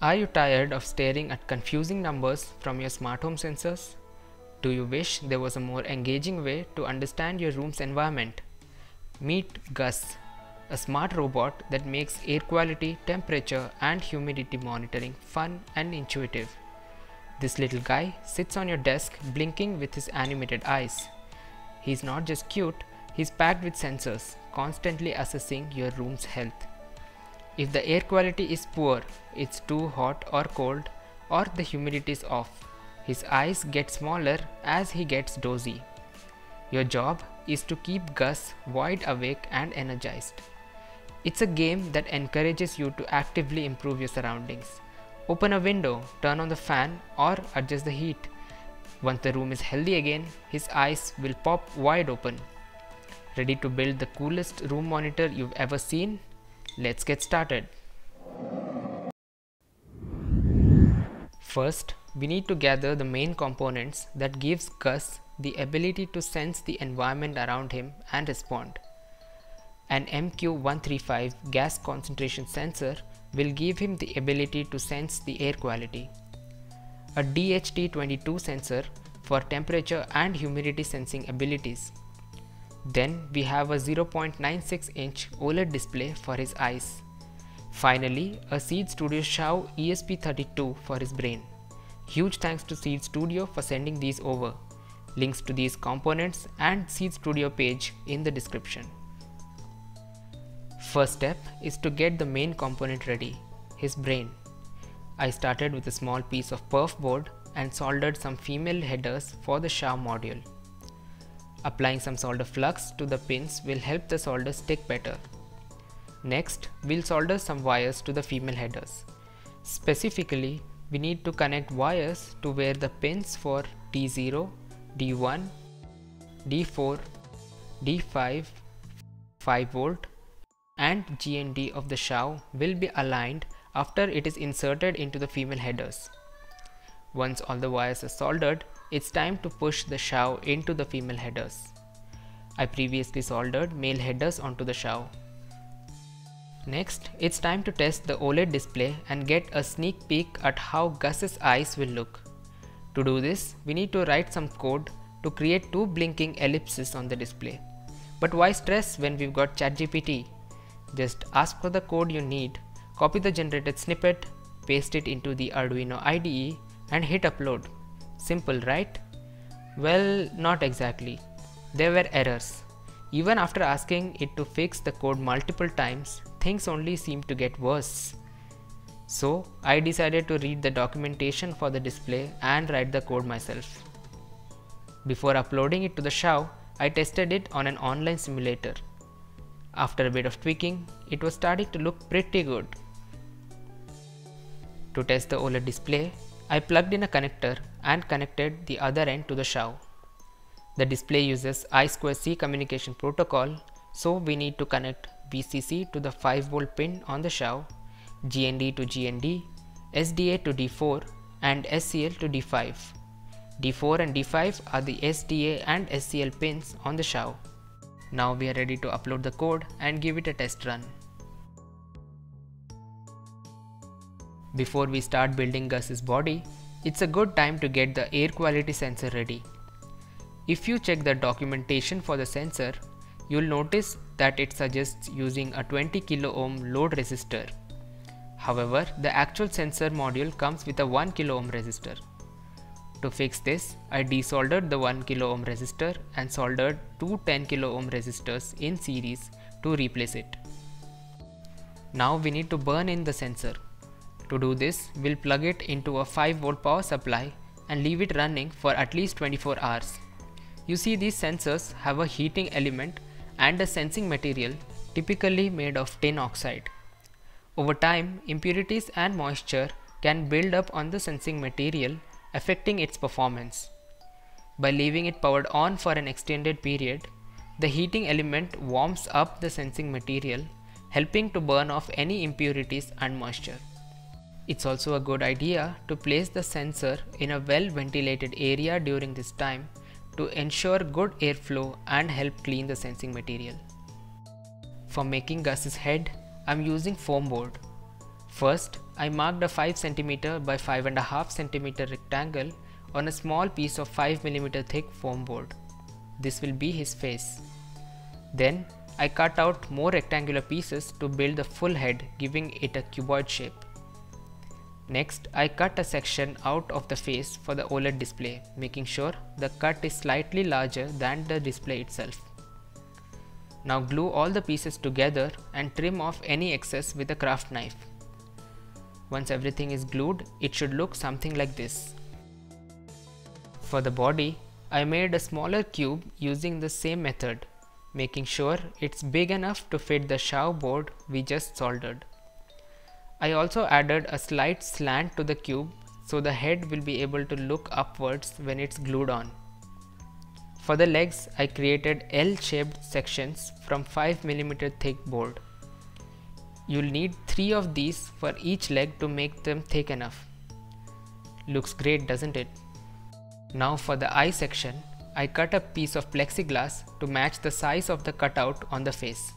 Are you tired of staring at confusing numbers from your smart home sensors? Do you wish there was a more engaging way to understand your room's environment? Meet Gus, a smart robot that makes air quality, temperature, and humidity monitoring fun and intuitive. This little guy sits on your desk blinking with his animated eyes. He's not just cute, he's packed with sensors, constantly assessing your room's health. If the air quality is poor, it's too hot or cold, or the humidity is off, his eyes get smaller as he gets dozy. Your job is to keep Gus wide awake and energized. It's a game that encourages you to actively improve your surroundings. Open a window, turn on the fan, or adjust the heat. Once the room is healthy again, his eyes will pop wide open. Ready to build the coolest room monitor you've ever seen? Let's get started. First, we need to gather the main components that gives Gus the ability to sense the environment around him and respond. An MQ135 gas concentration sensor will give him the ability to sense the air quality. A DHT22 sensor for temperature and humidity sensing abilities. Then we have a 0.96 inch OLED display for his eyes. Finally, a Seeed Studio XIAO ESP32 for his brain. Huge thanks to Seeed Studio for sending these over. Links to these components and Seeed Studio page in the description. First step is to get the main component ready, his brain. I started with a small piece of perf board and soldered some female headers for the XIAO module. Applying some solder flux to the pins will help the solder stick better. Next, we'll solder some wires to the female headers. Specifically, we need to connect wires to where the pins for D0, D1, D4, D5, 5V and GND of the XIAO will be aligned after it is inserted into the female headers. Once all the wires are soldered, it's time to push the XIAO into the female headers. I previously soldered male headers onto the XIAO. Next, it's time to test the OLED display and get a sneak peek at how Gus's eyes will look. To do this, we need to write some code to create two blinking ellipses on the display. But why stress when we've got ChatGPT? Just ask for the code you need, copy the generated snippet, paste it into the Arduino IDE and hit upload. Simple, right? Well, not exactly. There were errors. Even after asking it to fix the code multiple times, things only seemed to get worse. So, I decided to read the documentation for the display and write the code myself. Before uploading it to the XIAO, I tested it on an online simulator. After a bit of tweaking, it was starting to look pretty good. To test the OLED display, I plugged in a connector and connected the other end to the XIAO. The display uses I2C communication protocol, so we need to connect VCC to the 5V pin on the XIAO, GND to GND, SDA to D4 and SCL to D5. D4 and D5 are the SDA and SCL pins on the XIAO. Now we are ready to upload the code and give it a test run. Before we start building Gus's body, it's a good time to get the air quality sensor ready. If you check the documentation for the sensor, you'll notice that it suggests using a 20 kilo ohm load resistor. However, the actual sensor module comes with a 1 kilo ohm resistor. To fix this, I desoldered the 1 kilo ohm resistor and soldered two 10 kilo ohm resistors in series to replace it. Now we need to burn in the sensor. To do this, we'll plug it into a 5 volt power supply and leave it running for at least 24 hours. You see these sensors have a heating element and a sensing material typically made of tin oxide. Over time, impurities and moisture can build up on the sensing material affecting its performance. By leaving it powered on for an extended period, the heating element warms up the sensing material helping to burn off any impurities and moisture. It's also a good idea to place the sensor in a well ventilated area during this time to ensure good airflow and help clean the sensing material. For making Gus's head, I'm using foam board. First, I marked a 5 cm by 5.5 cm rectangle on a small piece of 5 mm thick foam board. This will be his face. Then I cut out more rectangular pieces to build the full head giving it a cuboid shape. Next, I cut a section out of the face for the OLED display, making sure the cut is slightly larger than the display itself. Now glue all the pieces together and trim off any excess with a craft knife. Once everything is glued, it should look something like this. For the body, I made a smaller cube using the same method, making sure it's big enough to fit the XIAO board we just soldered. I also added a slight slant to the cube so the head will be able to look upwards when it's glued on. For the legs, I created L-shaped sections from 5mm thick board. You'll need 3 of these for each leg to make them thick enough. Looks great doesn't it? Now for the eye section, I cut a piece of plexiglass to match the size of the cutout on the face.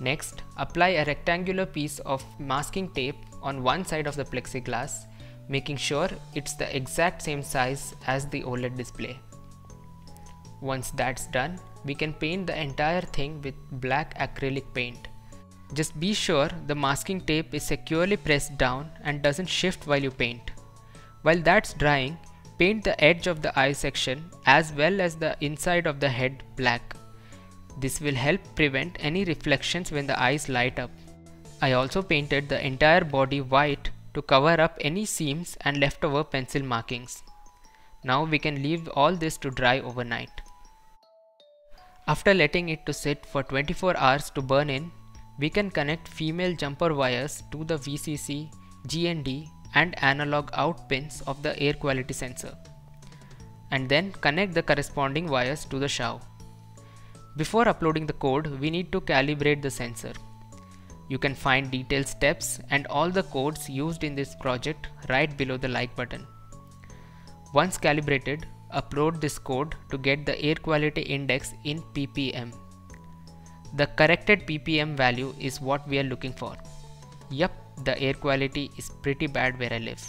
Next, apply a rectangular piece of masking tape on one side of the plexiglass, making sure it's the exact same size as the OLED display. Once that's done, we can paint the entire thing with black acrylic paint. Just be sure the masking tape is securely pressed down and doesn't shift while you paint. While that's drying, paint the edge of the eye section as well as the inside of the head black. This will help prevent any reflections when the eyes light up. I also painted the entire body white to cover up any seams and leftover pencil markings. Now we can leave all this to dry overnight. After letting it to sit for 24 hours to burn in, we can connect female jumper wires to the VCC, GND and analog out pins of the air quality sensor and then connect the corresponding wires to the XIAO. Before uploading the code, we need to calibrate the sensor. You can find detailed steps and all the codes used in this project right below the like button. Once calibrated, upload this code to get the air quality index in ppm. The corrected ppm value is what we are looking for. Yup, the air quality is pretty bad where I live.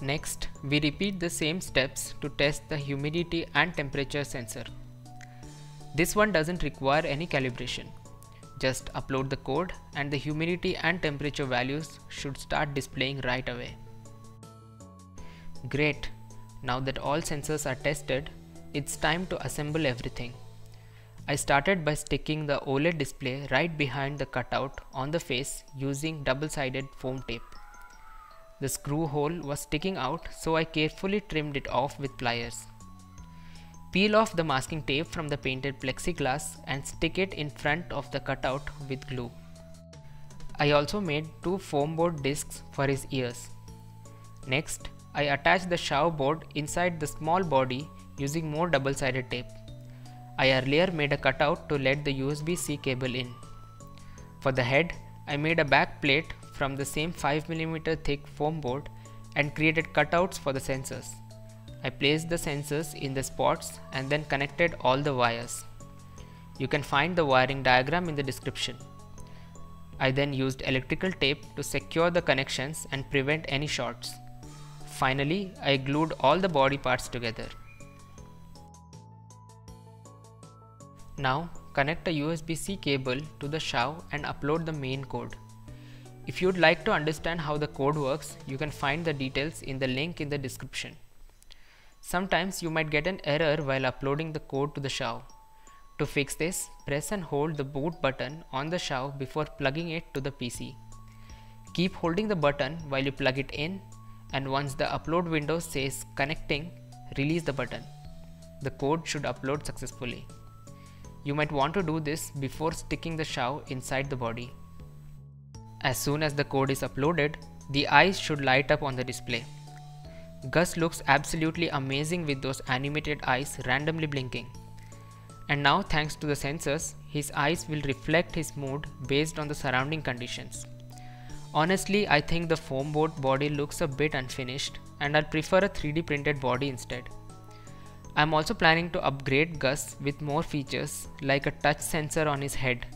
Next, we repeat the same steps to test the humidity and temperature sensor. This one doesn't require any calibration. Just upload the code and the humidity and temperature values should start displaying right away. Great, now that all sensors are tested, it's time to assemble everything. I started by sticking the OLED display right behind the cutout on the face using double-sided foam tape. The screw hole was sticking out so I carefully trimmed it off with pliers. Peel off the masking tape from the painted plexiglass and stick it in front of the cutout with glue. I also made two foam board discs for his ears. Next, I attached the XIAO board inside the small body using more double-sided tape. I earlier made a cutout to let the USB-C cable in. For the head, I made a back plate from the same 5mm thick foam board and created cutouts for the sensors. I placed the sensors in the spots and then connected all the wires. You can find the wiring diagram in the description. I then used electrical tape to secure the connections and prevent any shorts. Finally, I glued all the body parts together. Now, connect a USB-C cable to the XIAO and upload the main code. If you'd like to understand how the code works, you can find the details in the link in the description. Sometimes you might get an error while uploading the code to the XIAO. To fix this, press and hold the boot button on the XIAO before plugging it to the PC. Keep holding the button while you plug it in and once the upload window says connecting, release the button. The code should upload successfully. You might want to do this before sticking the XIAO inside the body. As soon as the code is uploaded, the eyes should light up on the display. Gus looks absolutely amazing with those animated eyes randomly blinking. And now thanks to the sensors, his eyes will reflect his mood based on the surrounding conditions. Honestly, I think the foam board body looks a bit unfinished and I'll prefer a 3D printed body instead. I'm also planning to upgrade Gus with more features like a touch sensor on his head.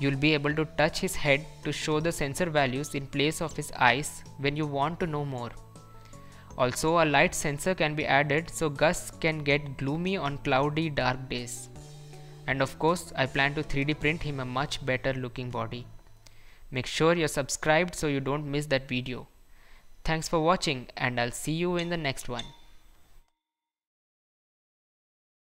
You'll be able to touch his head to show the sensor values in place of his eyes when you want to know more. Also a light sensor can be added so Gus can get gloomy on cloudy dark days. And of course I plan to 3D print him a much better looking body. Make sure you're subscribed so you don't miss that video. Thanks for watching and I'll see you in the next one.